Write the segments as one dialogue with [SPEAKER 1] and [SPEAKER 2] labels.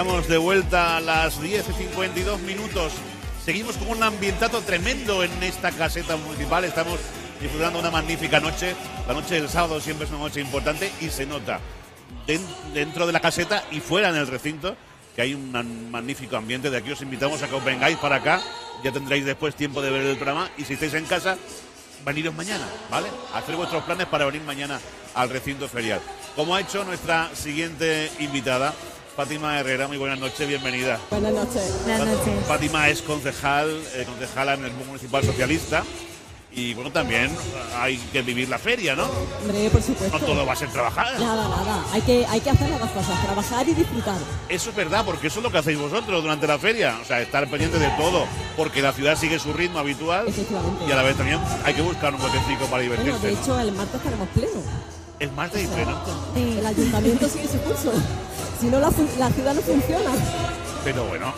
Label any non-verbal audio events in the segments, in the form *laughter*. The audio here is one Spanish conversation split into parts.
[SPEAKER 1] estamos de vuelta a las 10 y 52 minutos. Seguimos con un ambientato tremendo en esta caseta municipal. Estamos disfrutando una magnífica noche. La noche del sábado siempre es una noche importante y se nota dentro de la caseta y fuera en el recinto que hay un magnífico ambiente. De aquí os invitamos a que os vengáis para acá. Ya tendréis después tiempo de ver el programa. Y si estáis en casa, veniros mañana, ¿vale? Hacer vuestros planes para venir mañana al recinto ferial. Como ha hecho nuestra siguiente invitada, Fátima Herrera, muy buenas noches, bienvenida.
[SPEAKER 2] Buenas noches.
[SPEAKER 3] Buenas noches.
[SPEAKER 1] Fátima es concejal, eh, concejala en el Municipal Socialista. Y bueno, también hay que vivir la feria, ¿no?
[SPEAKER 2] Hombre, por supuesto.
[SPEAKER 1] No todo va a ser trabajar.
[SPEAKER 2] Nada, nada. Hay que, hay que hacer las dos cosas, trabajar y disfrutar.
[SPEAKER 1] Eso es verdad, porque eso es lo que hacéis vosotros durante la feria. O sea, estar pendiente de todo, porque la ciudad sigue su ritmo habitual.
[SPEAKER 2] Efectivamente.
[SPEAKER 1] Y a la vez también hay que buscar un huequecito para divertirse.
[SPEAKER 2] Bueno, de hecho, el martes tenemos pleno.
[SPEAKER 1] ¿El martes y pleno?
[SPEAKER 2] El ayuntamiento sigue su curso. Si no, la, la ciudad no funciona.
[SPEAKER 1] Pero bueno,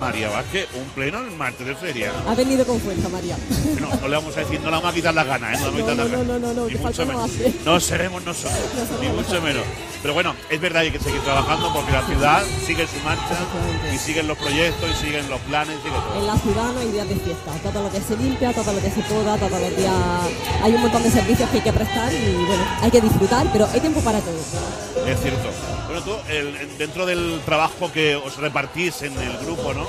[SPEAKER 1] María Vázquez, un pleno el martes de feria.
[SPEAKER 2] Ha venido con fuerza, María.
[SPEAKER 1] No, no le vamos a decir, no le vamos a quitar las ganas, ¿eh? No,
[SPEAKER 2] no, no, no, no, no,
[SPEAKER 1] menos. No seremos nosotros, *laughs* ni mucho menos. Pero bueno, es verdad que hay que seguir trabajando porque la ciudad sigue su marcha y siguen los proyectos y siguen los planes, sigue todo.
[SPEAKER 2] En la ciudad no hay días de fiesta, todo lo que se limpia, todo lo que se poda, todos los días hay un montón de servicios que hay que prestar y bueno, hay que disfrutar, pero hay tiempo para todo.
[SPEAKER 1] Es cierto. Bueno, tú, dentro del trabajo que os repartís en el grupo, ¿no?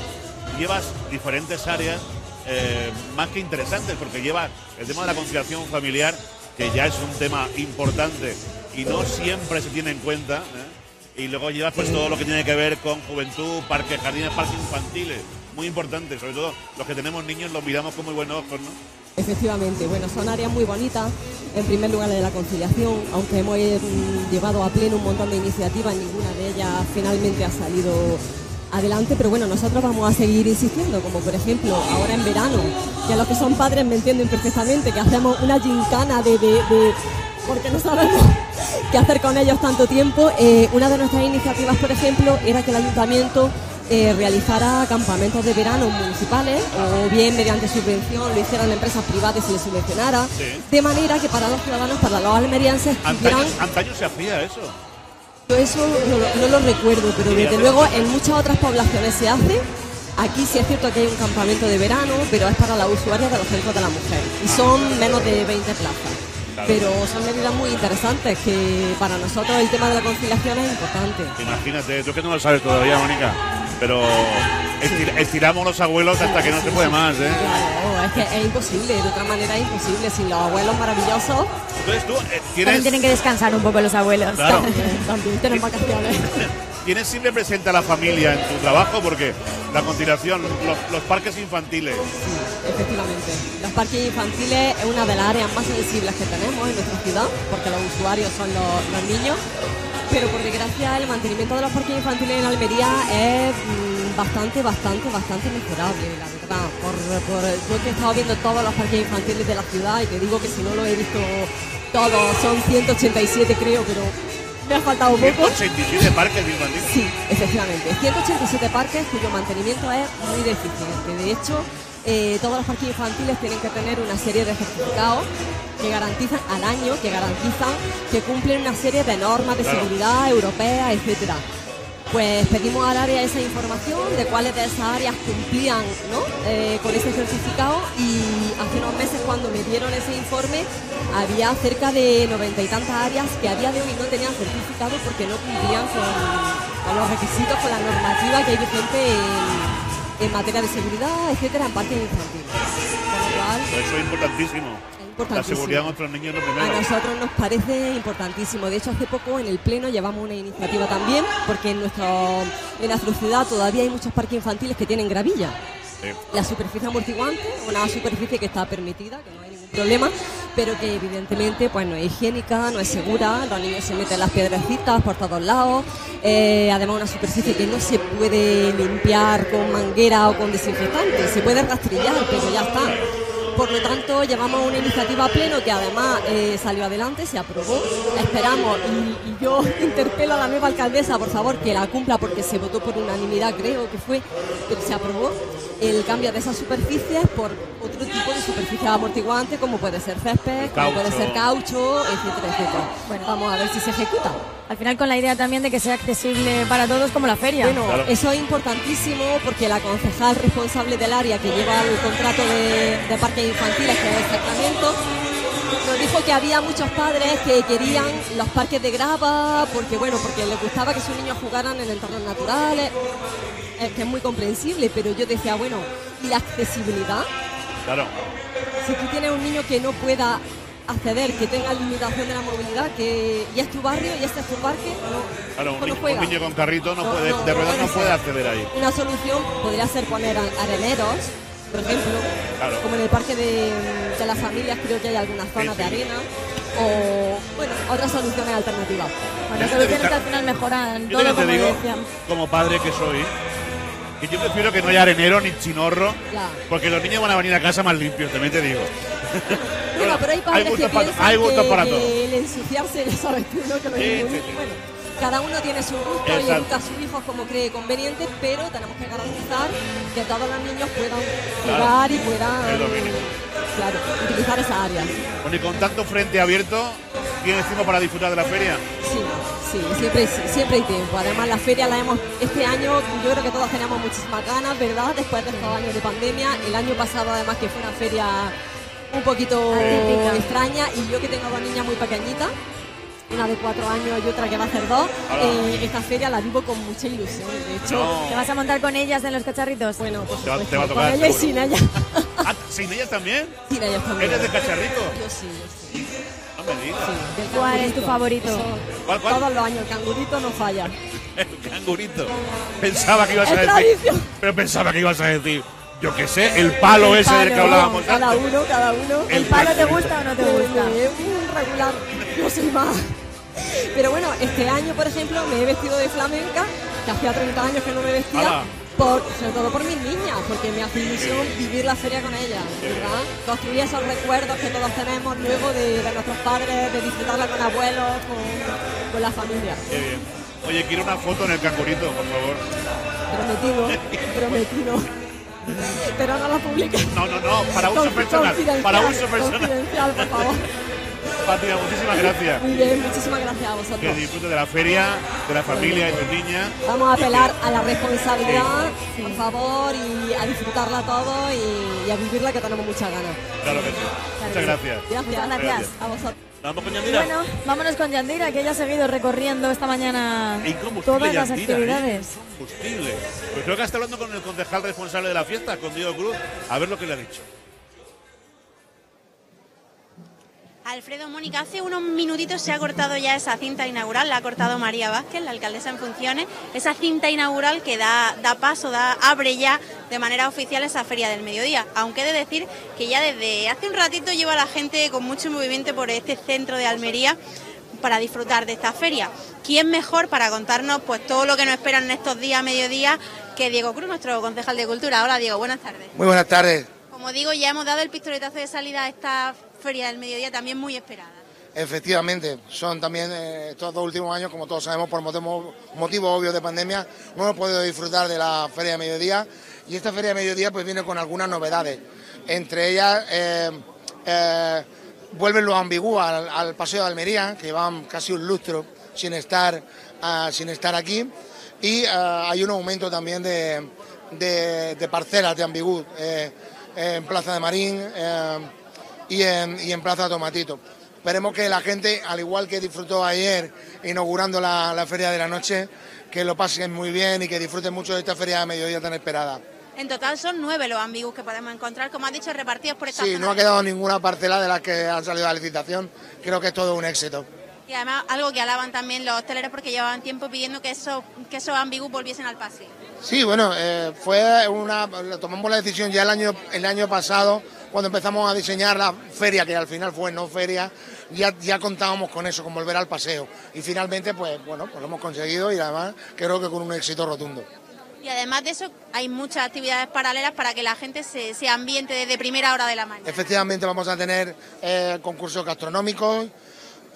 [SPEAKER 1] Llevas diferentes áreas eh, más que interesantes, porque llevas el tema de la conciliación familiar, que ya es un tema importante y no siempre se tiene en cuenta. ¿eh? Y luego llevas pues todo lo que tiene que ver con juventud, parques, jardines, parques infantiles. Muy importante, sobre todo los que tenemos niños los miramos con muy buenos ojos, ¿no?
[SPEAKER 2] Efectivamente, bueno, son áreas muy bonitas. En primer lugar, de la conciliación, aunque hemos mm, llevado a pleno un montón de iniciativas, ninguna de ellas finalmente ha salido adelante, pero bueno, nosotros vamos a seguir insistiendo, como por ejemplo ahora en verano, que los que son padres me entienden perfectamente, que hacemos una gincana de, de, de porque no sabemos *laughs* qué hacer con ellos tanto tiempo. Eh, una de nuestras iniciativas, por ejemplo, era que el ayuntamiento eh, realizara campamentos de verano municipales o bien mediante subvención lo hicieran empresas privadas y se les subvencionara, de manera que para los ciudadanos, para los almerienses,
[SPEAKER 1] tuvieran... Antaño se hacía eso.
[SPEAKER 2] Yo eso no, lo recuerdo, pero desde luego en muchas otras poblaciones se hace. Aquí sí es cierto que hay un campamento de verano, pero es para las usuarias de los centros de la mujer. Y son menos de 20 plazas. Pero son medidas muy interesantes que para nosotros el tema de la conciliación es importante.
[SPEAKER 1] Imagínate, tú que no lo sabes todavía, Mónica pero estiramos los abuelos hasta que no se puede más, ¿eh?
[SPEAKER 2] Claro, es que es imposible, de otra manera es imposible, sin los abuelos maravillosos.
[SPEAKER 1] Entonces tú eh,
[SPEAKER 3] tienes... tienen que descansar un poco los abuelos.
[SPEAKER 1] Claro.
[SPEAKER 2] También, tienen vacaciones. *laughs*
[SPEAKER 1] Tienes siempre presente a la familia en tu trabajo porque la continuación, los, parques infantiles.
[SPEAKER 2] Sí, efectivamente. Los parques infantiles es una de las áreas más sensibles que tenemos en nuestra ciudad porque los usuarios son los niños pero por desgracia el mantenimiento de los parques infantiles en Almería es mm, bastante, bastante, bastante mejorable, la verdad. Por, por, yo que he estado viendo todos los parques infantiles de la ciudad y te digo que si no lo he visto todos, son 187 creo, pero me ha faltado poco.
[SPEAKER 1] 187 parques.
[SPEAKER 2] Sí, efectivamente. 187 parques cuyo mantenimiento es muy deficiente. De hecho, eh, todos los parques infantiles tienen que tener una serie de certificados que garantizan al año, que garantizan que cumplen una serie de normas de seguridad europeas, etcétera. Pues pedimos al área esa información de cuáles de esas áreas cumplían eh, con ese certificado y hace unos meses cuando me dieron ese informe había cerca de noventa y tantas áreas que a día de hoy no tenían certificado porque no cumplían con, con los requisitos, con la normativa que hay vigente en, en materia de seguridad, etcétera, en parques infantiles.
[SPEAKER 1] Eso es importantísimo. La seguridad de nuestros niños es lo primero.
[SPEAKER 2] A nosotros nos parece importantísimo. De hecho, hace poco en el Pleno llevamos una iniciativa también, porque en, nuestro, en nuestra ciudad todavía hay muchos parques infantiles que tienen gravilla. La superficie amortiguante, una superficie que está permitida, que no hay ningún problema, pero que evidentemente pues no es higiénica, no es segura, los niños se meten las piedrecitas por todos lados, eh, además una superficie que no se puede limpiar con manguera o con desinfectante, se puede rastrillar, pero ya está. Por lo tanto llevamos una iniciativa a pleno que además eh, salió adelante, se aprobó. Esperamos y, y yo *laughs* interpelo a la nueva alcaldesa, por favor, que la cumpla porque se votó por unanimidad, creo que fue, pero se aprobó el cambio de esas superficies por otro tipo de superficies amortiguantes como puede ser césped, como puede
[SPEAKER 1] Caucho.
[SPEAKER 2] ser caucho, etcétera, etcétera. Bueno, vamos a ver si se ejecuta.
[SPEAKER 3] Al final con la idea también de que sea accesible para todos como la feria.
[SPEAKER 2] Bueno,
[SPEAKER 1] Claro.
[SPEAKER 2] eso es importantísimo porque la concejal responsable del área que lleva el contrato de, de parques infantiles, que es el Sacramento, nos dijo que había muchos padres que querían los parques de grava porque, bueno, porque les gustaba que sus niños jugaran en entornos naturales. Es que es muy comprensible, pero yo decía, bueno, ¿y la accesibilidad?
[SPEAKER 1] Claro.
[SPEAKER 2] Si tú tienes un niño que no pueda acceder, que tenga limitación de la movilidad, que y es tu barrio y este es tu parque, no,
[SPEAKER 1] Claro, un,
[SPEAKER 2] ¿cómo
[SPEAKER 1] ni-
[SPEAKER 2] juega?
[SPEAKER 1] un niño con carrito no,
[SPEAKER 2] No,
[SPEAKER 1] puede, de
[SPEAKER 2] puede
[SPEAKER 1] no puede acceder ahí.
[SPEAKER 2] Una solución podría ser poner areneros, por ejemplo,
[SPEAKER 1] Claro.
[SPEAKER 2] como en el parque de, de las familias, creo que hay algunas zonas
[SPEAKER 1] Sí,
[SPEAKER 2] de
[SPEAKER 1] sí.
[SPEAKER 2] arena, o bueno, otras soluciones alternativas.
[SPEAKER 3] Bueno,
[SPEAKER 1] Yo
[SPEAKER 3] soluciones
[SPEAKER 1] te-
[SPEAKER 3] que al final mejoran
[SPEAKER 1] Yo
[SPEAKER 3] todo
[SPEAKER 1] te
[SPEAKER 3] como
[SPEAKER 1] digo,
[SPEAKER 3] decían.
[SPEAKER 1] como padre que soy, que yo prefiero que no haya arenero ni chinorro,
[SPEAKER 2] Ya.
[SPEAKER 1] porque los niños van a venir a casa más limpios, también te digo.
[SPEAKER 2] Bueno, pero hay padres
[SPEAKER 1] gustos
[SPEAKER 2] que
[SPEAKER 1] para-
[SPEAKER 2] piensan
[SPEAKER 1] hay gustos
[SPEAKER 2] que,
[SPEAKER 1] para
[SPEAKER 2] que
[SPEAKER 1] todo.
[SPEAKER 2] el ensuciarse, ya sabes tú, ¿no? Que lo
[SPEAKER 1] sí.
[SPEAKER 2] Bueno, cada uno tiene su gusto y educa a sus hijos como cree conveniente, pero tenemos que garantizar que todos los niños puedan
[SPEAKER 1] Claro.
[SPEAKER 2] jugar y puedan
[SPEAKER 1] Es lo mínimo.
[SPEAKER 2] claro, utilizar esa área.
[SPEAKER 1] Bueno, y con tanto frente abierto, ¿tienes tiempo para disfrutar de la feria?
[SPEAKER 2] Sí, sí, siempre, siempre hay tiempo. Además, la feria la hemos, este año yo creo que todos teníamos muchísimas ganas, ¿verdad? Después de estos años de pandemia. El año pasado, además, que fue una feria un poquito
[SPEAKER 3] Atípica.
[SPEAKER 2] extraña y yo que tengo dos niñas muy pequeñitas, una de cuatro años y otra que va a hacer dos, eh, esta feria la vivo con mucha ilusión. De hecho,
[SPEAKER 1] No.
[SPEAKER 3] ¿Te vas a montar con ellas en los cacharritos?
[SPEAKER 2] bueno, por
[SPEAKER 1] Te va-
[SPEAKER 2] supuesto,
[SPEAKER 1] te va a
[SPEAKER 2] con
[SPEAKER 1] tocar,
[SPEAKER 2] ella y
[SPEAKER 1] seguro.
[SPEAKER 2] sin ella.
[SPEAKER 1] Ah, ¿Sin ellas también?
[SPEAKER 2] sin ellas también.
[SPEAKER 1] ¿Eres de cacharrito?
[SPEAKER 2] Yo sí, yo sí.
[SPEAKER 1] No me digas.
[SPEAKER 2] sí, del
[SPEAKER 3] ¿Cuál es tu favorito?
[SPEAKER 2] Eso,
[SPEAKER 1] ¿Cuál, cuál?
[SPEAKER 2] Todos los años, el cangurito no falla. *laughs*
[SPEAKER 1] El cangurito. Pensaba que ibas a decir.
[SPEAKER 2] tradición.
[SPEAKER 1] Pero pensaba que ibas a decir. Yo qué sé, el palo
[SPEAKER 3] El
[SPEAKER 1] ese del que hablábamos
[SPEAKER 2] Cada
[SPEAKER 1] antes.
[SPEAKER 2] uno, cada uno.
[SPEAKER 1] El
[SPEAKER 3] ¿El palo te gusta o no te
[SPEAKER 2] Me-
[SPEAKER 3] gusta?
[SPEAKER 2] Es un regular, *laughs* no soy más. Pero bueno, este año, por ejemplo, me he vestido de flamenca, que hacía 30 años que no me vestía, por, sobre todo por mis niñas, porque me hace ilusión vivir la feria con ellas, ¿verdad? Construir esos recuerdos que todos tenemos luego de, de nuestros padres, de disfrutarla con abuelos, con, con la familia.
[SPEAKER 1] Qué bien. Oye, quiero una foto en el cangurito, por favor.
[SPEAKER 2] Prometido, prometido. *laughs* Pero no la publiques.
[SPEAKER 1] No, no, no, para uso personal. Para uso personal.
[SPEAKER 2] Confidencial, por favor. *laughs*
[SPEAKER 1] Fátima, muchísimas gracias.
[SPEAKER 2] Muy bien, muchísimas gracias a
[SPEAKER 1] Que
[SPEAKER 2] vosotros.
[SPEAKER 1] disfrute de la feria, de la familia, de tus niñas.
[SPEAKER 2] Vamos a apelar a la responsabilidad, por favor, y a disfrutarla todo y, y a vivirla que tenemos muchas ganas.
[SPEAKER 1] Claro que sí. Muchas gracias.
[SPEAKER 2] Gracias.
[SPEAKER 3] Muchas gracias.
[SPEAKER 2] A vosotros.
[SPEAKER 1] ¿Nos vamos con Yandira?
[SPEAKER 3] bueno, vámonos con Yandira, que ella ha seguido recorriendo esta mañana
[SPEAKER 1] Incombustible,
[SPEAKER 3] todas las
[SPEAKER 1] Yandira, ¿eh?
[SPEAKER 3] actividades.
[SPEAKER 1] Incombustible. Pues creo que está hablando con el concejal responsable de la fiesta, con Diego Cruz, a ver lo que le ha dicho.
[SPEAKER 4] Alfredo Mónica, hace unos minutitos se ha cortado ya esa cinta inaugural, la ha cortado María Vázquez, la alcaldesa en funciones, esa cinta inaugural que da, da paso, da, abre ya de manera oficial esa feria del mediodía. Aunque he de decir que ya desde hace un ratito lleva la gente con mucho movimiento por este centro de Almería para disfrutar de esta feria. ¿Quién mejor para contarnos pues todo lo que nos esperan en estos días a mediodía que Diego Cruz, nuestro concejal de Cultura? Hola Diego, buenas tardes.
[SPEAKER 5] Muy buenas tardes.
[SPEAKER 4] Como digo, ya hemos dado el pistoletazo de salida a esta feria del mediodía también muy esperada.
[SPEAKER 5] Efectivamente, son también eh, estos dos últimos años, como todos sabemos, por motivos obvios de pandemia, no hemos podido disfrutar de la Feria de Mediodía y esta Feria de Mediodía pues viene con algunas novedades. Entre ellas, eh, eh, vuelven los ambigúas al, Paseo de Almería, que llevan casi un lustro sin estar, ah, sin estar aquí, y ah, hay un aumento también de, de- de parcelas de ambigú en Plaza de Marín y, en, y en Plaza Tomatito. Esperemos que la gente, al igual que disfrutó ayer inaugurando la, la Feria de la Noche, que lo pasen muy bien y que disfruten mucho de esta Feria de Mediodía tan esperada.
[SPEAKER 4] En total son nueve los ambigus que podemos encontrar, como has dicho, repartidos por esta
[SPEAKER 5] Sí,
[SPEAKER 4] zona.
[SPEAKER 5] no ha quedado ninguna parcela de las que han salido a la licitación. Creo que es todo un éxito.
[SPEAKER 4] Y además algo que alaban también los hosteleros porque llevaban tiempo pidiendo que esos, que esos ambigus volviesen al paseo.
[SPEAKER 5] Sí, bueno, eh, fue una, tomamos la decisión ya el año, el año pasado, cuando empezamos a diseñar la feria, que al final fue no feria, ya, ya contábamos con eso, con volver al paseo. Y finalmente, pues bueno, pues lo hemos conseguido y además creo que con un éxito rotundo.
[SPEAKER 4] Y además de eso, hay muchas actividades paralelas para que la gente se, se ambiente desde primera hora de la mañana.
[SPEAKER 5] Efectivamente vamos a tener eh, concursos gastronómicos,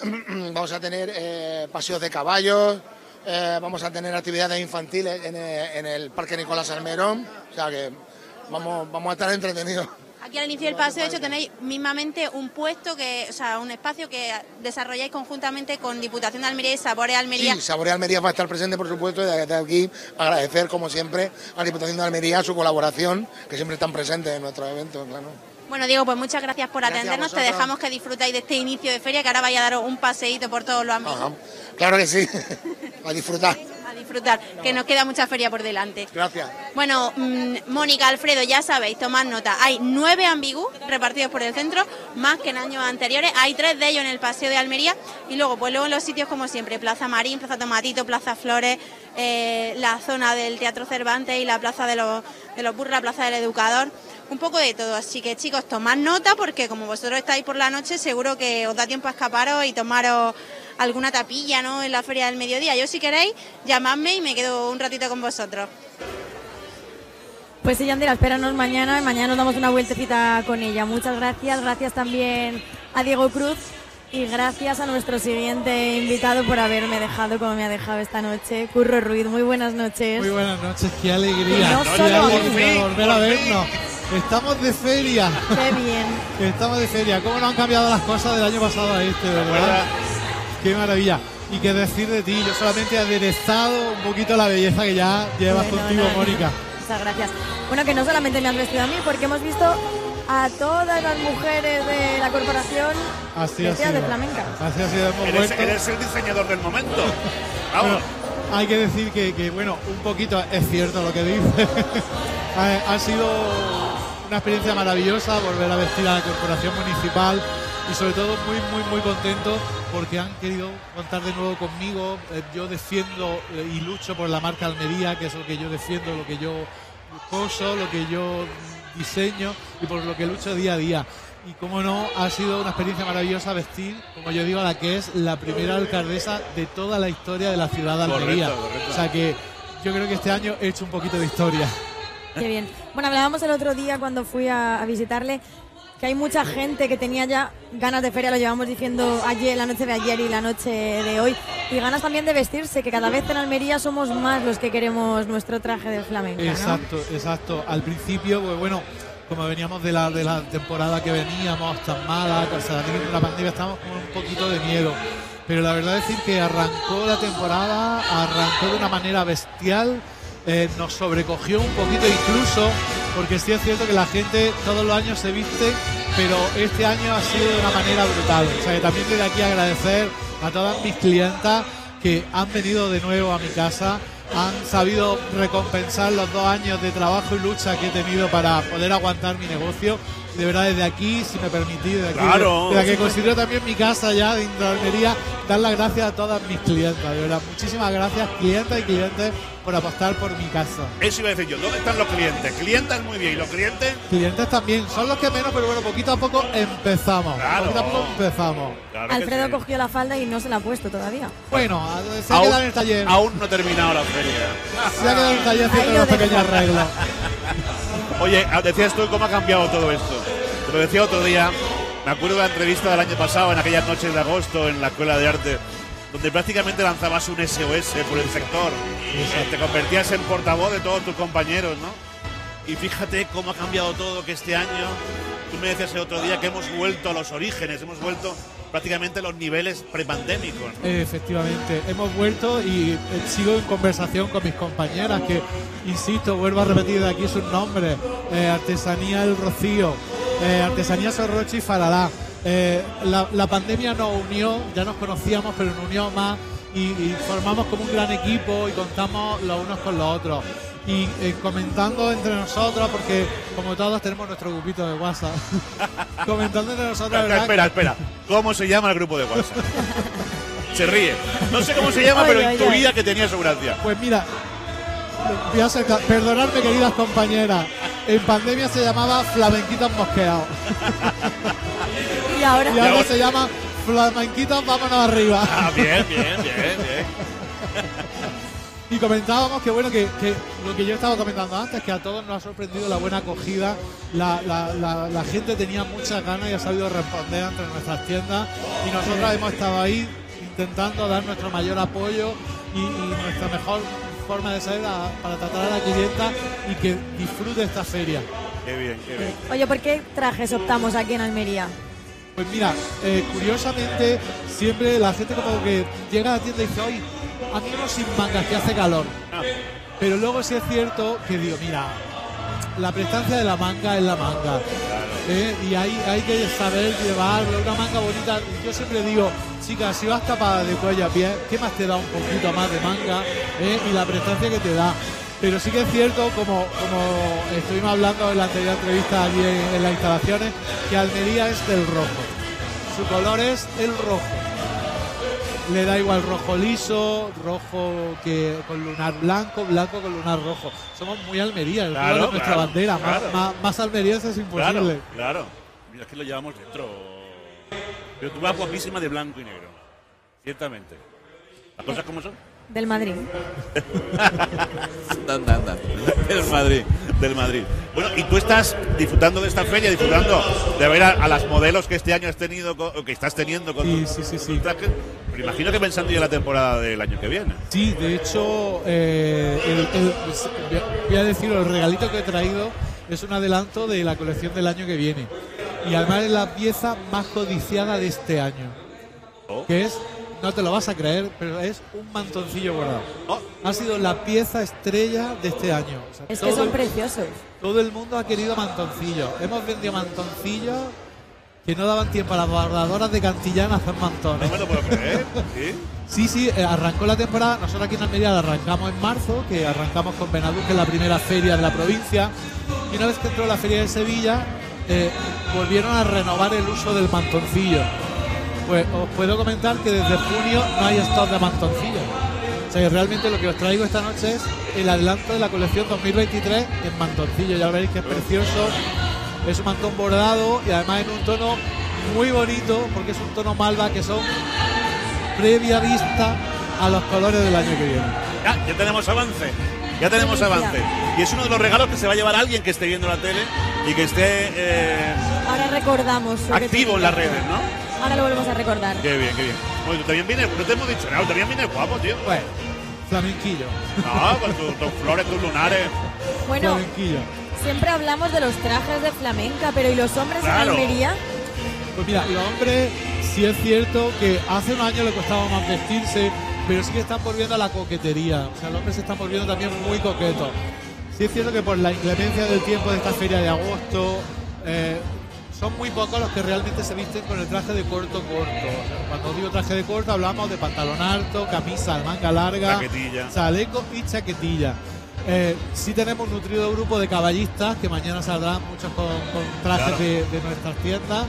[SPEAKER 5] *clears throat* vamos a tener eh, paseos de caballos, eh, vamos a tener actividades infantiles en el, en el Parque Nicolás Almerón, o sea que vamos, vamos a estar entretenidos.
[SPEAKER 4] Aquí al inicio del paseo, de hecho, tenéis mismamente un puesto, que, o sea, un espacio que desarrolláis conjuntamente con Diputación de Almería y Sabore Almería.
[SPEAKER 5] Sí, Saborea Almería va a estar presente, por supuesto, y desde aquí agradecer, como siempre, a la Diputación de Almería su colaboración, que siempre están presentes en nuestros eventos, claro.
[SPEAKER 4] Bueno, Diego, pues muchas gracias por
[SPEAKER 5] Gracias
[SPEAKER 4] atendernos. Te dejamos que disfrutáis de este inicio de feria, que ahora vaya a daros un paseíto por todos los.
[SPEAKER 5] Ajá. Claro que sí, *laughs* a disfrutar.
[SPEAKER 4] A disfrutar, que nos queda mucha feria por delante.
[SPEAKER 5] Gracias.
[SPEAKER 4] Bueno, mm, Mónica, Alfredo, ya sabéis, tomad nota. Hay nueve ambigus repartidos por el centro, más que en años anteriores. Hay tres de ellos en el Paseo de Almería. Y luego, pues luego en los sitios como siempre, Plaza Marín, Plaza Tomatito, Plaza Flores, eh, la zona del Teatro Cervantes y la Plaza de los, de los Burros, la Plaza del Educador. Un poco de todo. Así que chicos, tomad nota porque como vosotros estáis por la noche, seguro que os da tiempo a escaparos y tomaros alguna tapilla ¿no? en la feria del mediodía. Yo si queréis, llamadme y me quedo un ratito con vosotros.
[SPEAKER 3] Pues sí, Yandera, espéranos mañana y mañana nos damos una vueltecita con ella. Muchas gracias, gracias también a Diego Cruz y gracias a nuestro siguiente invitado por haberme dejado como me ha dejado esta noche. Curro Ruiz, muy buenas noches.
[SPEAKER 6] Muy buenas noches, qué alegría.
[SPEAKER 3] Y no
[SPEAKER 6] Qué
[SPEAKER 3] solo
[SPEAKER 6] alegría volver a vernos. Estamos de feria.
[SPEAKER 3] Qué bien.
[SPEAKER 6] Estamos de feria. ¿Cómo no han cambiado las cosas del año pasado a este,
[SPEAKER 1] ¿Verdad?
[SPEAKER 6] Qué maravilla. Y qué decir de ti, yo solamente he aderezado un poquito la belleza que ya llevas
[SPEAKER 3] Bueno,
[SPEAKER 6] contigo,
[SPEAKER 3] no,
[SPEAKER 6] Mónica.
[SPEAKER 3] Muchas gracias. Bueno, que no solamente me han vestido a mí, porque hemos visto a todas las mujeres de la corporación
[SPEAKER 6] Así ha sido.
[SPEAKER 3] de flamenca.
[SPEAKER 6] Así ha sido, hemos
[SPEAKER 1] Eres, eres el diseñador del momento. Vamos.
[SPEAKER 6] Bueno, hay que decir que, que, bueno, un poquito es cierto lo que dice. *laughs* ha, ha sido una experiencia maravillosa volver a vestir a la corporación municipal y sobre todo muy, muy, muy contento porque han querido contar de nuevo conmigo. Eh, yo defiendo y lucho por la marca Almería, que es lo que yo defiendo, lo que yo coso, lo que yo diseño y por lo que lucho día a día. Y como no, ha sido una experiencia maravillosa vestir, como yo digo, a la que es la primera alcaldesa de toda la historia de la ciudad de Almería.
[SPEAKER 1] Correcto, correcto.
[SPEAKER 6] O sea que yo creo que este año he hecho un poquito de historia.
[SPEAKER 3] Qué bien. Bueno, hablábamos el otro día cuando fui a, a visitarle que hay mucha gente que tenía ya ganas de feria, lo llevamos diciendo ayer, la noche de ayer y la noche de hoy, y ganas también de vestirse, que cada vez en Almería somos más los que queremos nuestro traje de flamenca, ¿no?
[SPEAKER 6] Exacto, exacto. Al principio, pues bueno, como veníamos de la, de la temporada que veníamos tan mala, con la pandemia, estábamos con un poquito de miedo. Pero la verdad es que arrancó la temporada, arrancó de una manera bestial, eh, nos sobrecogió un poquito incluso, porque sí es cierto que la gente todos los años se viste, pero este año ha sido de una manera brutal. O sea que también desde aquí agradecer a todas mis clientas que han venido de nuevo a mi casa, han sabido recompensar los dos años de trabajo y lucha que he tenido para poder aguantar mi negocio. De verdad, desde aquí, si me permitís, desde aquí,
[SPEAKER 1] Claro.
[SPEAKER 6] desde que considero también mi casa ya de Almería, dar las gracias a todas mis clientas. De verdad, muchísimas gracias, clientas y clientes, por apostar por mi casa.
[SPEAKER 1] Eso iba a decir yo. ¿Dónde están los clientes? Clientas muy bien. ¿Y los clientes?
[SPEAKER 6] Clientes también, son los que menos, pero bueno, poquito a poco empezamos.
[SPEAKER 1] Claro.
[SPEAKER 6] Poquito a poco empezamos.
[SPEAKER 1] Claro
[SPEAKER 3] Alfredo
[SPEAKER 1] sí.
[SPEAKER 3] cogió la falda y no se la ha puesto todavía.
[SPEAKER 6] Bueno, se ha quedado en el taller.
[SPEAKER 1] aún no he terminado la feria.
[SPEAKER 6] Se ha quedado en el taller haciendo
[SPEAKER 3] lo
[SPEAKER 6] unos
[SPEAKER 3] dejo. *laughs*
[SPEAKER 1] Oye, decías tú cómo ha cambiado todo esto. Te lo decía otro día. Me acuerdo de la entrevista del año pasado, en aquellas noches de agosto, en la Escuela de Arte, donde prácticamente lanzabas un SOS por el sector. Te convertías en portavoz de todos tus compañeros, ¿no? Y fíjate cómo ha cambiado todo, que este año, tú me decías el otro día que hemos vuelto a los orígenes, hemos vuelto prácticamente los niveles prepandémicos.
[SPEAKER 6] Efectivamente, hemos vuelto y eh, sigo en conversación con mis compañeras que, insisto, vuelvo a repetir de aquí sus nombres, eh, Artesanía El Rocío, eh, Artesanía Sorrochi y Faralá. La, la pandemia nos unió, ya nos conocíamos, pero nos unió más y formamos como un gran equipo y contamos los unos con los otros. Y eh, comentando entre nosotros, porque como todos tenemos nuestro grupito de WhatsApp, *laughs* comentando entre nosotros,
[SPEAKER 1] Espera, espera, espera. ¿Cómo se llama el grupo de WhatsApp? Se ríe. No sé cómo se llama,
[SPEAKER 3] Oye,
[SPEAKER 1] pero intuía que tenía su gracia.
[SPEAKER 6] Pues mira, voy a cla- perdonadme queridas compañeras, en pandemia se llamaba Flamenquitos Mosqueados *laughs*
[SPEAKER 3] Y ahora,
[SPEAKER 6] y ahora
[SPEAKER 1] ahora-
[SPEAKER 6] se llama Flamenquitos Vámonos Arriba.
[SPEAKER 1] Ah, bien, bien, bien, bien. *laughs*
[SPEAKER 6] Y comentábamos que bueno, que, que lo que yo estaba comentando antes, que a todos nos ha sorprendido la buena acogida, la, la- la- la gente tenía muchas ganas y ha sabido responder ante nuestras tiendas y nosotros hemos estado ahí intentando dar nuestro mayor apoyo y, y nuestra mejor forma de ser a- para tratar a la clienta y que disfrute esta feria.
[SPEAKER 1] Qué bien, qué bien.
[SPEAKER 3] Oye, ¿por qué trajes optamos aquí en Almería?
[SPEAKER 6] Pues mira, eh, curiosamente siempre la gente como que llega a la tienda y dice, oye, a mí uno sin mangas que hace calor. Pero luego sí es cierto que digo, mira, la prestancia de la manga es la manga. ¿eh? Y hay, hay que saber llevarlo, una manga bonita. Yo siempre digo, chicas, si vas tapada de cuello a pie, ¿qué más te da un poquito más de manga? ¿eh? Y la prestancia que te da. Pero sí que es cierto, como, como estuvimos hablando en la anterior entrevista allí en, en las instalaciones, que Almería es del rojo. Su color es el rojo le da igual rojo liso, rojo que con lunar blanco, blanco con lunar rojo. Somos muy Almería, el
[SPEAKER 1] Claro,
[SPEAKER 6] color de nuestra
[SPEAKER 1] claro,
[SPEAKER 6] bandera. Más-
[SPEAKER 1] claro.
[SPEAKER 6] Más, más almeriense es
[SPEAKER 1] claro,
[SPEAKER 6] imposible.
[SPEAKER 1] claro. Mira, es que lo llevamos dentro. Pero tú vas guapísima de blanco y negro. Ciertamente. Las cosas como son.
[SPEAKER 3] Del Madrid. *laughs*
[SPEAKER 1] Anda, anda. Del Madrid, del Madrid. Bueno, y tú estás disfrutando de esta feria, disfrutando de ver a, a las modelos que este año has tenido, con- o que estás teniendo con
[SPEAKER 6] Sí,
[SPEAKER 1] tus-
[SPEAKER 6] sí, sí.
[SPEAKER 1] Imagino que pensando ya en la temporada del año que viene.
[SPEAKER 6] Sí, de hecho, eh, el- el- voy a decir, el regalito que he traído es un adelanto de la colección del año que viene. Y además es la pieza más codiciada de este año.
[SPEAKER 1] Oh.
[SPEAKER 6] Que es, no te lo vas a creer, pero es un mantoncillo bordado.
[SPEAKER 1] Oh,
[SPEAKER 6] Ha sido la pieza estrella de este año. O sea,
[SPEAKER 3] Es que son
[SPEAKER 6] el-
[SPEAKER 3] preciosos.
[SPEAKER 6] Todo el mundo ha querido mantoncillos. Hemos vendido mantoncillos que no daban tiempo a las bordadoras de Cantillana a hacer
[SPEAKER 1] no
[SPEAKER 6] mantones.
[SPEAKER 1] me lo puedo creer. ¿Sí?
[SPEAKER 6] Sí, sí, eh, arrancó la temporada. Nosotros aquí en Almería la arrancamos en marzo, que arrancamos con Benadú, que es la primera feria de la provincia. Y una vez que entró la feria de Sevilla, eh, volvieron a renovar el uso del mantoncillo. Pues os puedo comentar que desde junio no hay stock de mantoncillos. O sea, que realmente lo que os traigo esta noche es el adelanto de la colección 2023 en mantoncillo. Ya veréis que es precioso. Es un mantón bordado y además en un tono muy bonito, porque es un tono malva que son previa vista a los colores del año que viene.
[SPEAKER 1] Ya, ya tenemos avance. Ya tenemos avance. Y es uno de los regalos que se va a llevar alguien que esté viendo la tele y que esté eh,
[SPEAKER 3] Ahora recordamos.
[SPEAKER 1] activo en las redes, ¿no?
[SPEAKER 3] Ahora lo volvemos a recordar.
[SPEAKER 1] Qué bien, qué bien. Bueno, tú también vienes, no te hemos dicho nada, tú también vienes guapo, tío.
[SPEAKER 6] Bueno, flamenquillo.
[SPEAKER 1] No, con tu- tus flores, tus lunares.
[SPEAKER 3] Bueno,
[SPEAKER 6] Flamenquillo.
[SPEAKER 3] Siempre hablamos de los trajes de flamenca, pero ¿y los hombres
[SPEAKER 1] Claro.
[SPEAKER 3] en Almería?
[SPEAKER 6] Pues mira, los hombres sí es cierto que hace unos años le costaba más vestirse, pero sí que están volviendo a la coquetería. O sea, los hombres se están volviendo también muy coquetos. Sí es cierto que por la inclemencia del tiempo de esta feria de agosto, eh, son muy pocos los que realmente se visten con el traje de corto corto. O sea, cuando digo traje de corto hablamos de pantalón alto, camisa manga larga,
[SPEAKER 1] Chaquetilla.
[SPEAKER 6] chaleco y chaquetilla. Eh, sí tenemos un nutrido grupo de caballistas que mañana saldrán muchos con, con trajes
[SPEAKER 1] Claro.
[SPEAKER 6] de, de nuestras tiendas.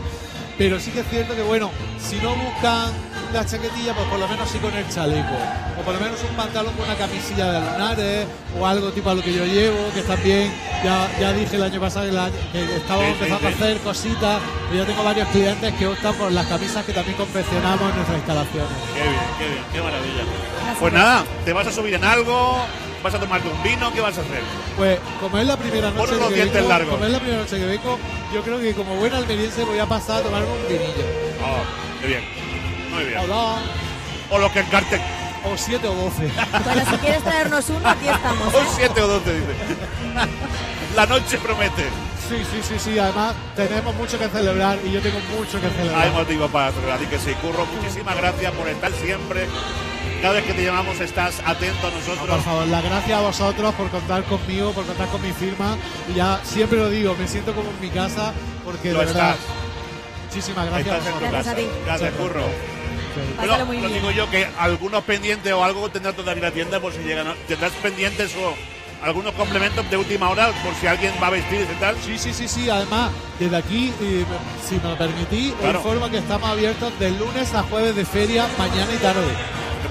[SPEAKER 6] Pero sí que es cierto que, bueno, si no buscan la chaquetilla, pues por lo menos sí con el chaleco. O por lo menos un pantalón con una camisilla de lunares o algo tipo a lo que yo llevo, que también, ya, ya dije el año pasado que, estábamos
[SPEAKER 1] Sí,
[SPEAKER 6] empezando
[SPEAKER 1] sí.
[SPEAKER 6] a hacer cositas. Y yo tengo varios clientes que optan por las camisas que también confeccionamos en nuestras instalaciones.
[SPEAKER 1] Qué bien, qué bien, qué maravilla. Pues nada, ¿te vas a subir en algo? ¿Vas a tomarte un vino? ¿Qué vas a hacer?
[SPEAKER 6] Pues como es la primera noche
[SPEAKER 1] unos
[SPEAKER 6] que vengo,
[SPEAKER 1] largos.
[SPEAKER 6] como es la primera noche que vengo, yo creo que como buen almeriense voy a pasar a tomarme un vinillo.
[SPEAKER 1] Oh, qué bien. Muy bien.
[SPEAKER 6] O
[SPEAKER 1] O lo que encarte.
[SPEAKER 6] o siete o doce. *laughs*
[SPEAKER 3] Bueno, si quieres traernos uno, aquí estamos.
[SPEAKER 1] O
[SPEAKER 3] ¿eh?
[SPEAKER 1] siete o doce, dice. La noche promete.
[SPEAKER 6] Sí, sí, sí, sí. Además, tenemos mucho que celebrar y yo tengo mucho que celebrar.
[SPEAKER 1] Hay motivo para celebrar. Así que sí, Curro, muchísimas gracias por estar siempre. Cada vez que te llamamos estás atento a
[SPEAKER 6] No,
[SPEAKER 1] nosotros.
[SPEAKER 6] por favor, las gracias a vosotros por contar conmigo, por contar con mi firma. Y ya siempre lo digo, me siento como en mi casa porque
[SPEAKER 1] Lo
[SPEAKER 6] de verdad.
[SPEAKER 1] estás.
[SPEAKER 6] Muchísimas gracias.
[SPEAKER 1] Estás tu
[SPEAKER 3] Gracias a ti.
[SPEAKER 1] Gracias, Curro. Bueno,
[SPEAKER 3] muy
[SPEAKER 1] lo
[SPEAKER 3] bien.
[SPEAKER 1] digo yo que algunos pendientes o algo tendrás todavía en la tienda por si llegan. ¿no? Tendrás pendientes o algunos complementos de última hora por si alguien va a vestir y tal.
[SPEAKER 6] Sí, sí, sí, sí. Además, desde aquí, eh, si me lo permitís,
[SPEAKER 1] Claro.
[SPEAKER 6] informo que estamos abiertos de lunes a jueves de feria, mañana y tarde.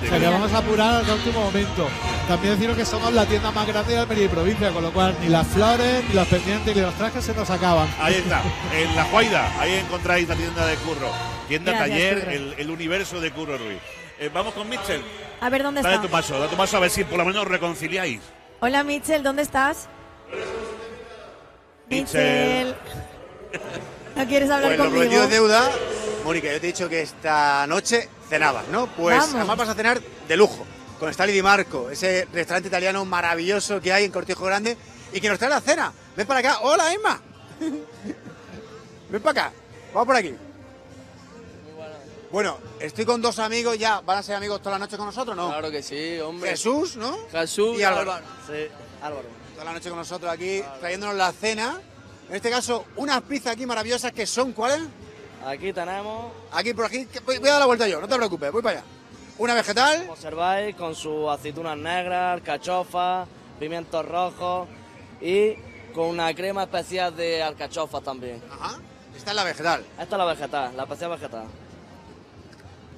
[SPEAKER 6] O sea que vamos a apurar al último momento. También deciros que somos la tienda más grande de Almería y provincia, con lo cual ni las flores, ni los pendientes, ni los trajes se nos acaban.
[SPEAKER 1] Ahí está, *laughs* en La Juaida, ahí encontráis la tienda de Curro. Tienda
[SPEAKER 3] Gracias,
[SPEAKER 1] taller, el, el universo de Curro Ruiz. Eh, vamos con Mitchell.
[SPEAKER 3] A ver dónde
[SPEAKER 1] Dale
[SPEAKER 3] está.
[SPEAKER 1] tu paso, dale tu paso a ver si por lo menos reconciliáis.
[SPEAKER 3] Hola, Mitchell, ¿dónde estás?
[SPEAKER 1] Mitchell.
[SPEAKER 3] ¿No quieres hablar
[SPEAKER 7] lo
[SPEAKER 3] conmigo?
[SPEAKER 7] prometido deuda. Mónica, yo te he dicho que esta noche cenabas, ¿no? Pues
[SPEAKER 3] Vamos.
[SPEAKER 7] además vas a cenar de lujo, con Stali Di Marco, ese restaurante italiano maravilloso que hay en Cortijo Grande y que nos trae la cena. Ven para acá. Hola, Emma. *laughs* Ven para acá. Vamos por aquí. Bueno, estoy con dos amigos ya. ¿Van a ser amigos toda la noche con nosotros, no?
[SPEAKER 8] Claro que sí, hombre.
[SPEAKER 7] Jesús, ¿no?
[SPEAKER 8] Jesús
[SPEAKER 7] y Álvaro.
[SPEAKER 8] Sí, Álvaro.
[SPEAKER 7] Toda la noche con nosotros aquí, trayéndonos la cena. En este caso, unas pizzas aquí maravillosas que son, ¿cuáles?
[SPEAKER 8] Aquí tenemos,
[SPEAKER 7] Aquí por aquí, voy voy a dar la vuelta yo, no te preocupes, voy para allá. Una vegetal,
[SPEAKER 8] como observáis, con sus aceitunas negras, alcachofas, pimientos rojos y con una crema especial de alcachofas también.
[SPEAKER 7] ajá, esta es la vegetal.
[SPEAKER 8] Esta es la vegetal, la especial vegetal.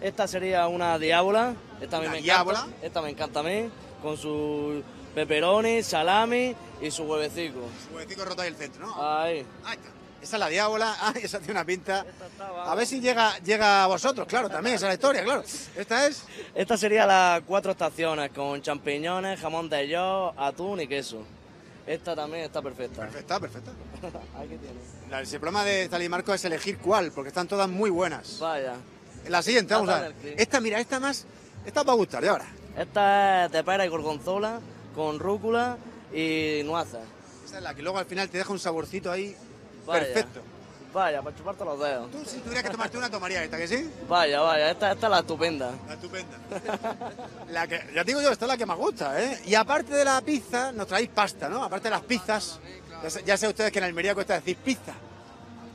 [SPEAKER 8] Esta sería una diábola. Esta a mí
[SPEAKER 7] ¿Una
[SPEAKER 8] me
[SPEAKER 7] diábola?
[SPEAKER 8] encanta. Esta me encanta a mí. Con su pepperoni, salami y su huevecico.
[SPEAKER 7] Huevecico roto ahí el centro, ¿no?
[SPEAKER 8] Ahí.
[SPEAKER 7] Ahí está. Esa es la diábola, *laughs* ah, esa tiene una pinta. A ver si llega, llega a vosotros, claro, también, esa es la historia, claro. Esta es,
[SPEAKER 8] Esta sería las cuatro estaciones con champiñones, jamón de york, atún y queso. Esta también está perfecta.
[SPEAKER 7] perfecta, perfecta. *laughs*
[SPEAKER 8] Aquí tienes.
[SPEAKER 7] El problema de Stali Marco es elegir cuál, porque están todas muy buenas.
[SPEAKER 8] Vaya.
[SPEAKER 7] La siguiente, vamos a ver.
[SPEAKER 8] Esta
[SPEAKER 7] mira, esta más, esta os va a gustar, ya ahora.
[SPEAKER 8] Esta es de pera y gorgonzola con rúcula y nueces.
[SPEAKER 7] Esa es la que luego al final te deja un saborcito ahí
[SPEAKER 8] Vaya.
[SPEAKER 7] perfecto.
[SPEAKER 8] Vaya, para chuparte los dedos.
[SPEAKER 7] Tú si tuvieras que tomarte una, tomaría esta, ¿que sí?
[SPEAKER 8] Vaya, vaya, esta, esta es la estupenda.
[SPEAKER 7] La estupenda. *laughs* La que, ya digo yo, esta es la que más gusta, ¿eh? Y aparte de la pizza, nos traéis pasta, ¿no? Aparte de las pizzas, ya sé, ya sé ustedes que en Almería cuesta decir pizza,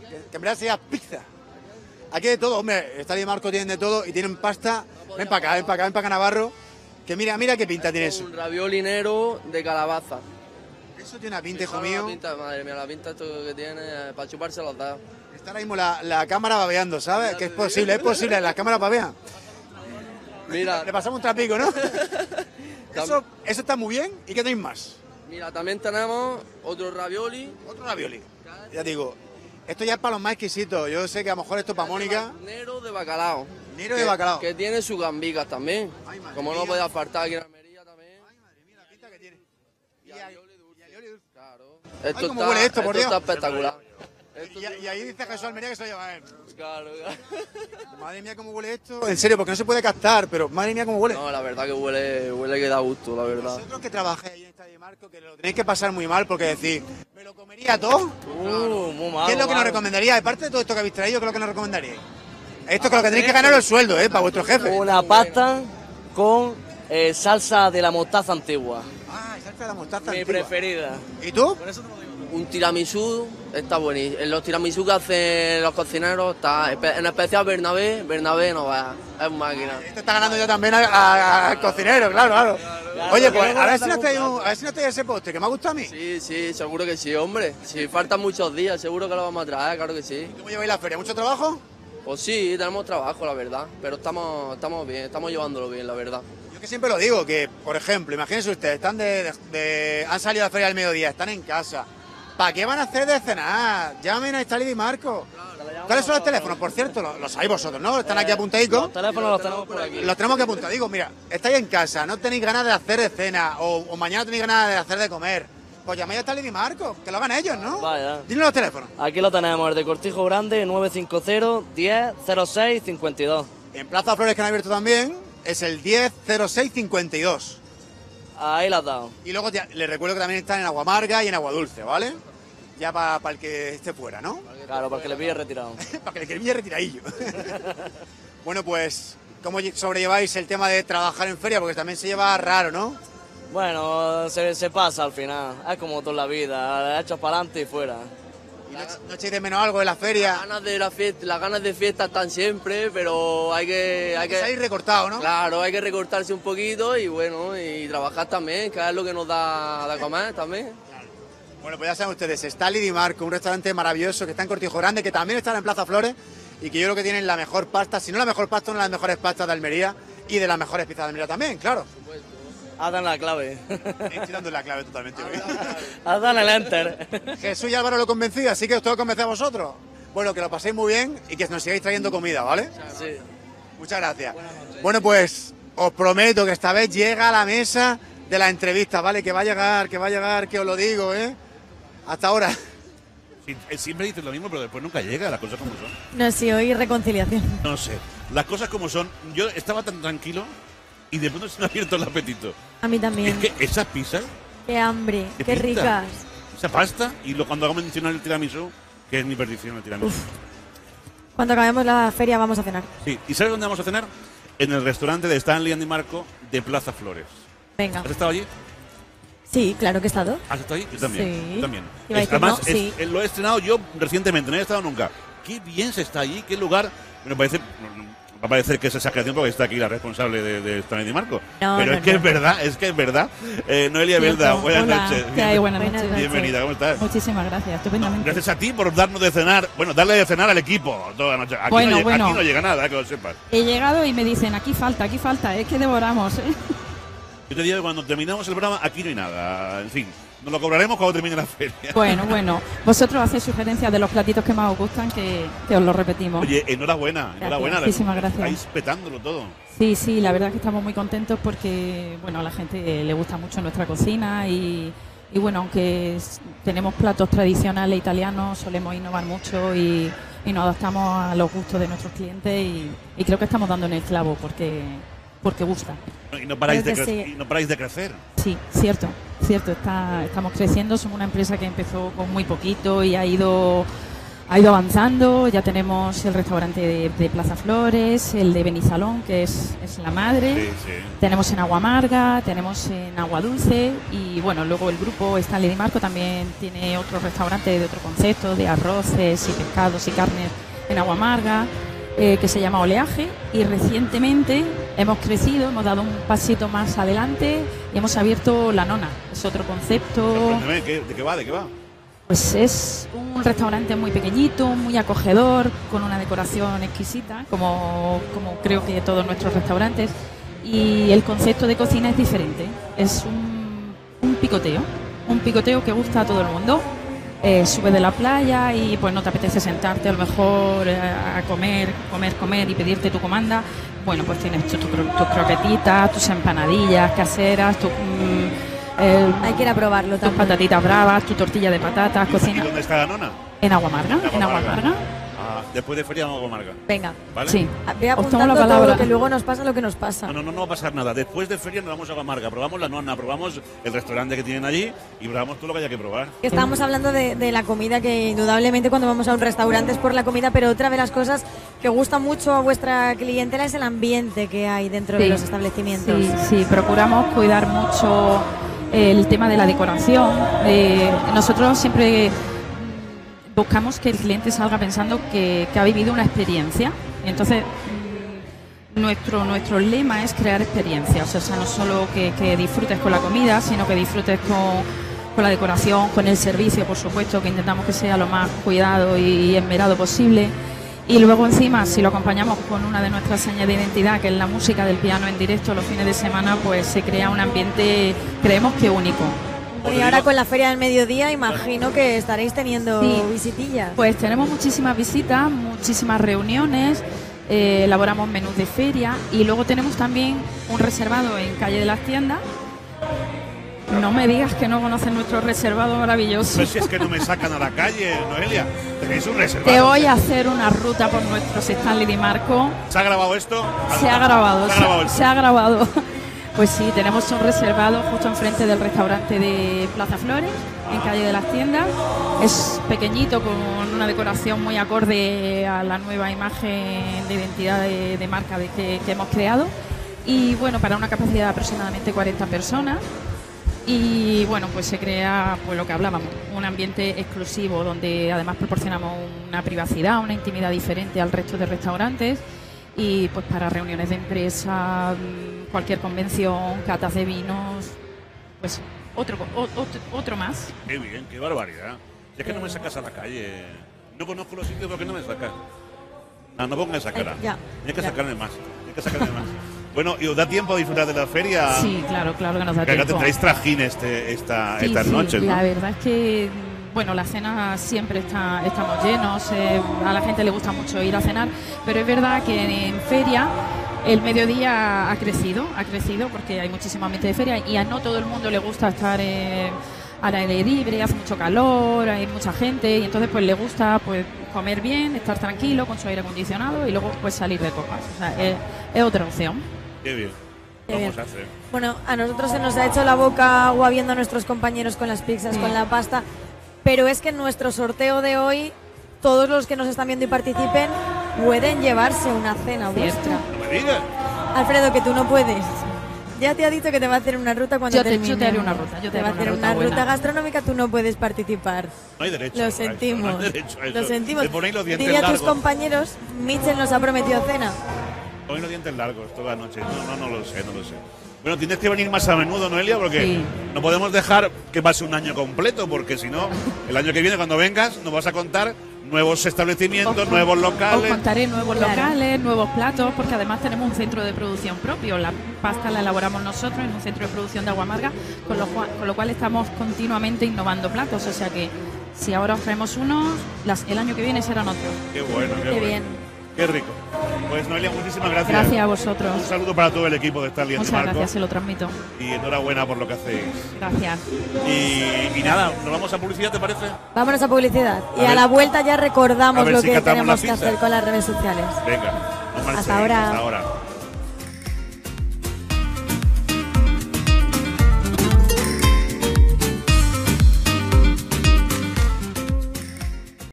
[SPEAKER 7] que, que en verdad sería pizza. Aquí de todo, hombre, Estadio y Marco tienen de todo y tienen pasta. Ven para acá, ven para acá, ven para acá, Navarro. Que mira, mira qué pinta tiene eso.
[SPEAKER 8] Un ravioli negro de calabaza.
[SPEAKER 7] Eso tiene una pinta, hijo mío.
[SPEAKER 8] La pinta, madre mía, la pinta esto que tiene eh, para chuparse los dedos.
[SPEAKER 7] Está ahora mismo la, la cámara babeando, ¿sabes? Que es posible, es posible, las cámaras babean.
[SPEAKER 8] Mira,
[SPEAKER 7] Le pasamos un trapico, ¿no? *laughs* Eso, eso está muy bien. ¿Y qué tenéis más?
[SPEAKER 8] mira, también tenemos otro ravioli.
[SPEAKER 7] Otro ravioli. Ya digo, esto ya es para los más exquisitos. Yo sé que a lo mejor esto es para Mónica.
[SPEAKER 8] Negro de bacalao.
[SPEAKER 7] Negro de bacalao.
[SPEAKER 8] Que tiene sus gambicas también.
[SPEAKER 7] Ay,
[SPEAKER 8] Como no podía faltar aquí en Almería también.
[SPEAKER 7] Y, alioli dulce.
[SPEAKER 8] Esto
[SPEAKER 7] cómo
[SPEAKER 8] está,
[SPEAKER 7] huele esto, por
[SPEAKER 8] está
[SPEAKER 7] Dios.
[SPEAKER 8] espectacular.
[SPEAKER 7] Y, y ahí dice Jesús Almería que se lo lleva a él.
[SPEAKER 8] Claro, claro. *laughs*
[SPEAKER 7] Madre mía, cómo huele esto. En serio, porque no se puede captar, pero madre mía, cómo huele.
[SPEAKER 8] No, la verdad que huele, huele que da gusto, la verdad.
[SPEAKER 7] Vosotros que trabajáis ahí en Estadio Marco, que lo tenéis que pasar muy mal porque decís, ¿me lo comería todo?
[SPEAKER 8] Uh, muy malo,
[SPEAKER 7] ¿Qué es lo que nos
[SPEAKER 8] malo.
[SPEAKER 7] recomendaríais? Aparte de todo esto que habéis traído, ¿qué es lo que nos recomendaríais? Esto que lo que tenéis que ganar el sueldo, ¿eh? Para vuestro jefe.
[SPEAKER 8] Una pasta con eh, salsa de la mostaza antigua.
[SPEAKER 7] Ah, salsa de la mostaza
[SPEAKER 8] Mi
[SPEAKER 7] antigua.
[SPEAKER 8] preferida.
[SPEAKER 7] ¿Y tú?
[SPEAKER 8] Un tiramisú está buenísimo. Los tiramisú que hacen los cocineros, está, en especial Bernabé, Bernabé no va, es máquina.
[SPEAKER 7] Esto está ganando yo también a- a- al cocinero, claro, claro. Oye, pues a ver si nos traéis un- a ver si nos traéis ese postre, que me ha gustado a mí.
[SPEAKER 8] Sí, sí, seguro que sí, hombre. Si faltan muchos días, seguro que lo vamos a traer, claro que sí.
[SPEAKER 7] ¿Cómo lleváis la feria? ¿Mucho trabajo?
[SPEAKER 8] Pues sí, tenemos trabajo, la verdad. Pero estamos, estamos bien, estamos llevándolo bien, la verdad.
[SPEAKER 7] Yo que siempre lo digo, que, por ejemplo, imagínense ustedes, están de, de- de- han salido a la feria del mediodía, están en casa. ¿Para qué van a hacer de cenar? Llamen a Estali y Marco. ¿Cuáles son los teléfonos? Por cierto, lo, lo sabéis vosotros, ¿no? Están aquí apuntadicos.
[SPEAKER 8] Los teléfonos los tenemos por aquí.
[SPEAKER 7] Los tenemos que apuntar. Digo, mira, estáis en casa, no tenéis ganas de hacer de cena o, o mañana tenéis ganas de hacer de comer. Pues llamáis a Estali y Marco, que lo hagan ellos, ¿no?
[SPEAKER 8] Vaya.
[SPEAKER 7] Dinos los teléfonos.
[SPEAKER 8] Aquí lo tenemos, el de Cortijo Grande, 950 10 06 52.
[SPEAKER 7] En Plaza Flores, que han abierto también, es el 100652.
[SPEAKER 8] Ahí la has dado.
[SPEAKER 7] Y luego ya- les recuerdo que también están en Agua Amarga y en Agua Dulce, ¿vale? Ya para el que esté fuera, ¿no?
[SPEAKER 8] Claro, para que le pille retirado. *laughs*
[SPEAKER 7] para que le quede retiradillo. *laughs* bueno, pues, ¿cómo lle- sobrelleváis el tema de trabajar en feria? Porque también se lleva raro, ¿no?
[SPEAKER 8] Bueno, se, se pasa al final. Es como toda la vida, echas para adelante y fuera.
[SPEAKER 7] ¿Y no, ech- no echáis de menos algo en la feria?
[SPEAKER 8] Las ganas de la fiesta, las ganas de fiesta están siempre, pero hay que, hay
[SPEAKER 7] que salir recortado, ¿no?
[SPEAKER 8] claro, hay que recortarse un poquito y bueno, y trabajar también, que es lo que nos da de comer también.
[SPEAKER 7] Bueno, pues ya saben ustedes, está Lidi Marco, un restaurante maravilloso que está en Cortijo Grande, que también está en Plaza Flores y que yo creo que tienen la mejor pasta, si no la mejor pasta, una de las mejores pastas de Almería y de las mejores pizzas de Almería también, claro.
[SPEAKER 8] Hazan la clave.
[SPEAKER 7] Estoy dando la clave totalmente. hoy.
[SPEAKER 8] Hazan el enter.
[SPEAKER 7] Jesús y Álvaro lo convencí, así que os tengo que convencer a vosotros. Bueno, que lo paséis muy bien y que nos sigáis trayendo comida, ¿vale?
[SPEAKER 8] Sí.
[SPEAKER 7] Muchas gracias. Bueno, pues os prometo que esta vez llega a la mesa de la entrevista, ¿vale? Que va a llegar, que va a llegar, que os lo digo, ¿eh? Hasta ahora.
[SPEAKER 1] Siempre dices lo mismo, pero después nunca llega, las cosas como son.
[SPEAKER 3] No, sí, hoy reconciliación.
[SPEAKER 1] No sé, las cosas como son. Yo estaba tan tranquilo y de pronto se me ha abierto el apetito.
[SPEAKER 3] A mí también.
[SPEAKER 1] Es que esas pizzas,
[SPEAKER 3] Qué hambre,
[SPEAKER 1] ¿Qué
[SPEAKER 3] qué, ricas.
[SPEAKER 1] esa pasta, y lo, cuando hago mencionar el tiramisú, que es mi perdición el tiramisú.
[SPEAKER 3] Cuando acabemos la feria vamos a cenar.
[SPEAKER 1] Sí, ¿y sabes dónde vamos a cenar? En el restaurante de Stanley Andy Marco de Plaza Flores.
[SPEAKER 3] Venga.
[SPEAKER 1] ¿Has estado allí?
[SPEAKER 3] Sí, claro que he estado.
[SPEAKER 1] ¿Has estado allí? Yo también.
[SPEAKER 3] Sí.
[SPEAKER 1] Yo también. Es- además,
[SPEAKER 3] no,
[SPEAKER 1] es-
[SPEAKER 3] sí.
[SPEAKER 1] eh, lo he estrenado yo recientemente, no he estado nunca. Qué bien se está allí, qué lugar. Me parece. Va a parecer que es exageración porque está aquí la responsable de, de Stanley Andy Marco.
[SPEAKER 3] No,
[SPEAKER 1] Pero
[SPEAKER 3] no,
[SPEAKER 1] es que
[SPEAKER 3] no.
[SPEAKER 1] es verdad, es que es verdad. Eh, Noelia. Belda, buenas
[SPEAKER 9] Hola,
[SPEAKER 1] noches.
[SPEAKER 9] Buenas
[SPEAKER 3] Buenas
[SPEAKER 9] noches.
[SPEAKER 1] Bienvenida, ¿cómo estás?
[SPEAKER 9] Muchísimas gracias, estupendamente.
[SPEAKER 1] Gracias a ti por darnos de cenar, bueno, darle de cenar al equipo toda la noche. Aquí,
[SPEAKER 9] Bueno, bueno.
[SPEAKER 1] aquí no llega nada, que lo sepas.
[SPEAKER 9] He llegado y me dicen, aquí falta, aquí falta, es que devoramos. ¿eh?
[SPEAKER 1] Yo te digo que cuando terminamos el programa, aquí no hay nada. En fin, nos lo cobraremos cuando termine la feria.
[SPEAKER 9] Bueno, bueno, vosotros hacéis sugerencias de los platitos que más os gustan, que, que os los repetimos.
[SPEAKER 1] Oye, enhorabuena, enhorabuena.
[SPEAKER 9] Muchísimas gracias.
[SPEAKER 1] Estáis petándolo todo.
[SPEAKER 9] Sí, sí, la verdad es que estamos muy contentos porque, bueno, a la gente le gusta mucho nuestra cocina y, y bueno, aunque tenemos platos tradicionales italianos, solemos innovar mucho y, y nos adaptamos a los gustos de nuestros clientes y, y creo que estamos dando en el clavo porque, porque gusta.
[SPEAKER 1] Y no paráis, de,
[SPEAKER 3] Creo que
[SPEAKER 1] cre-
[SPEAKER 3] sí.
[SPEAKER 1] y no paráis de crecer.
[SPEAKER 9] Sí, cierto, cierto, está, estamos creciendo, somos una empresa que empezó con muy poquito y ha ido, ha ido avanzando, ya tenemos el restaurante de, de Plaza Flores, el de Benizalón, que es, es la madre,
[SPEAKER 1] Sí, sí.
[SPEAKER 9] tenemos en Agua Amarga, tenemos en Agua Dulce y bueno, luego el grupo Stanley Di Marco también tiene otro restaurante de otro concepto, de arroces y pescados y carnes en Agua Amarga, eh, que se llama Oleaje y recientemente hemos crecido, hemos dado un pasito más adelante y hemos abierto La Nona, es otro concepto.
[SPEAKER 1] Sorpréndeme, ¿qué- ¿de qué va? ¿De qué va?
[SPEAKER 9] Pues es un restaurante muy pequeñito, muy acogedor, con una decoración exquisita, como, como creo que todos nuestros restaurantes. Y el concepto de cocina es diferente. Es un, un picoteo, un picoteo que gusta a todo el mundo. Eh, subes de la playa y pues no te apetece sentarte a lo mejor eh, a comer, comer, comer y pedirte tu comanda. Bueno, pues tienes tus tu, tus croquetitas, tus empanadillas caseras, tu, mm, eh,
[SPEAKER 3] Hay que ir a probarlo
[SPEAKER 9] tus
[SPEAKER 3] también.
[SPEAKER 9] patatitas bravas, tu tortilla de patatas,
[SPEAKER 1] ¿Y
[SPEAKER 9] cocina
[SPEAKER 1] dónde está la nona?
[SPEAKER 9] en agua amarga,
[SPEAKER 1] En
[SPEAKER 9] en agua
[SPEAKER 1] Aguamarga. Ah, después de feria vamos a Marga.
[SPEAKER 3] Venga,
[SPEAKER 1] ¿Vale?
[SPEAKER 9] Sí.
[SPEAKER 3] a- ve apuntando
[SPEAKER 9] la
[SPEAKER 3] todo
[SPEAKER 9] palabra.
[SPEAKER 3] lo que luego nos pasa lo que nos pasa.
[SPEAKER 1] No, no, no, no va a pasar nada. Después de feria nos vamos a Aguamarga. Probamos la nona, probamos el restaurante que tienen allí y probamos todo lo que haya que probar.
[SPEAKER 3] Estábamos hablando de, de la comida, que indudablemente cuando vamos a un restaurante es por la comida, pero otra de las cosas que gusta mucho a vuestra clientela es el ambiente que hay dentro de
[SPEAKER 9] Sí.
[SPEAKER 3] los establecimientos.
[SPEAKER 9] Sí, sí, procuramos cuidar mucho el tema de la decoración. Eh, nosotros siempre buscamos que el cliente salga pensando que, ha vivido una experiencia. Entonces, nuestro, nuestro lema es crear experiencias. O sea, no solo que, que disfrutes con la comida, sino que disfrutes con, con la decoración, con el servicio, por supuesto, que intentamos que sea lo más cuidado y esmerado posible. Y luego encima, si lo acompañamos con una de nuestras señas de identidad, que es la música del piano en directo los fines de semana, pues se crea un ambiente, creemos que único.
[SPEAKER 3] Y ahora con la feria del mediodía imagino que estaréis teniendo
[SPEAKER 9] Sí.
[SPEAKER 3] visitillas.
[SPEAKER 9] Pues tenemos muchísimas visitas, muchísimas reuniones, eh, elaboramos menús de feria y luego tenemos también un reservado en calle de las tiendas. No me digas que no conoces nuestro reservado maravilloso.
[SPEAKER 1] Pues si es que no me sacan a la calle, Noelia. Tenéis un reservado.
[SPEAKER 9] Te voy a hacer una ruta por nuestros Stanley Di Marco.
[SPEAKER 1] ¿Se ha grabado esto?
[SPEAKER 9] Se ha grabado,
[SPEAKER 1] Se ha grabado
[SPEAKER 9] se ha grabado. Pues sí, tenemos un reservado justo enfrente del restaurante de Plaza Flores, en calle de las tiendas. Es pequeñito, con una decoración muy acorde a la nueva imagen de identidad de, marca de que, hemos creado. Y bueno, para una capacidad de aproximadamente 40 personas. Y bueno, pues se crea pues lo que hablábamos, un ambiente exclusivo donde además proporcionamos una privacidad, una intimidad diferente al resto de restaurantes y pues para reuniones de empresa, cualquier convención, catas de vinos, pues otro o- otro, otro más.
[SPEAKER 1] Qué bien, qué barbaridad. Si es que no me sacas a la calle. No conozco los sitios, ¿por qué no me sacas? No, no pongas esa cara.
[SPEAKER 3] Ya,
[SPEAKER 1] Tienes que
[SPEAKER 3] ya.
[SPEAKER 1] sacarme más. Tienes que sacarme más. Bueno, ¿y os da tiempo a disfrutar de la feria?
[SPEAKER 9] Sí, claro, claro que nos da
[SPEAKER 1] Que acá
[SPEAKER 9] tiempo.
[SPEAKER 1] tendréis trajín este, esta,
[SPEAKER 9] Sí,
[SPEAKER 1] estas
[SPEAKER 9] sí,
[SPEAKER 1] noches, ¿no?
[SPEAKER 9] La verdad es que, bueno, la cena siempre está, estamos llenos, eh, a la gente le gusta mucho ir a cenar, pero es verdad que en feria el mediodía ha crecido, ha crecido porque hay muchísima ambiente de feria y a no todo el mundo le gusta estar eh, al aire libre, hace mucho calor, hay mucha gente y entonces pues le gusta pues comer bien, estar tranquilo con su aire acondicionado y luego pues salir de copas. O sea, es, es otra opción.
[SPEAKER 1] Qué bien.
[SPEAKER 3] Qué
[SPEAKER 1] Vamos
[SPEAKER 3] bien.
[SPEAKER 1] a hacer.
[SPEAKER 3] Bueno, a nosotros se nos ha hecho la boca agua viendo a nuestros compañeros con las pizzas,
[SPEAKER 9] Sí.
[SPEAKER 3] con la pasta, pero es que en nuestro sorteo de hoy, todos los que nos están viendo y participen pueden llevarse una cena vuestra.
[SPEAKER 1] No me digas.
[SPEAKER 3] Alfredo, que tú no puedes. Ya te ha dicho que te va a hacer una ruta cuando
[SPEAKER 9] Yo te- yo
[SPEAKER 3] termine.
[SPEAKER 9] te haré una ruta, yo te
[SPEAKER 3] va a
[SPEAKER 9] una
[SPEAKER 3] hacer
[SPEAKER 9] ruta
[SPEAKER 3] una
[SPEAKER 9] buena.
[SPEAKER 3] ruta gastronómica, tú no puedes participar.
[SPEAKER 1] No hay derecho.
[SPEAKER 3] Lo sentimos.
[SPEAKER 1] No hay derecho.
[SPEAKER 3] Lo sentimos.
[SPEAKER 1] Te los
[SPEAKER 3] Dile a tus compañeros, Mitchell nos ha prometido cena.
[SPEAKER 1] Ponéis los dientes largos toda la noche. No, no, no lo sé, no lo sé. Bueno, tienes que venir más a menudo, Noelia, porque
[SPEAKER 9] Sí.
[SPEAKER 1] no podemos dejar que pase un año completo, porque si no, el año que viene, cuando vengas, nos vas a contar nuevos establecimientos,
[SPEAKER 9] Os-
[SPEAKER 1] nuevos
[SPEAKER 9] Os
[SPEAKER 1] locales.
[SPEAKER 9] contaré nuevos
[SPEAKER 3] Claro.
[SPEAKER 9] locales, nuevos platos, porque además tenemos un centro de producción propio. La pasta la elaboramos nosotros en un centro de producción de agua amarga, con lo, cual, con lo cual estamos continuamente innovando platos. O sea que si ahora os traemos unos, las- el año que viene serán otros.
[SPEAKER 1] Qué bueno, qué,
[SPEAKER 3] Qué
[SPEAKER 1] bueno.
[SPEAKER 3] bien.
[SPEAKER 1] Qué rico. Pues Noelia, muchísimas gracias.
[SPEAKER 9] Gracias a vosotros.
[SPEAKER 1] Un saludo para todo el equipo de Starly
[SPEAKER 9] Muchas
[SPEAKER 1] Marco
[SPEAKER 9] gracias, se lo transmito.
[SPEAKER 1] y enhorabuena por lo que hacéis.
[SPEAKER 9] Gracias.
[SPEAKER 1] Y, y nada, nos vamos a publicidad, ¿te parece?
[SPEAKER 3] Vámonos a publicidad. Y
[SPEAKER 1] A
[SPEAKER 3] la vuelta ya recordamos lo
[SPEAKER 1] si
[SPEAKER 3] que tenemos que hacer con las redes sociales.
[SPEAKER 1] Venga, no marchéis.
[SPEAKER 3] Hasta ahora.
[SPEAKER 1] Hasta ahora.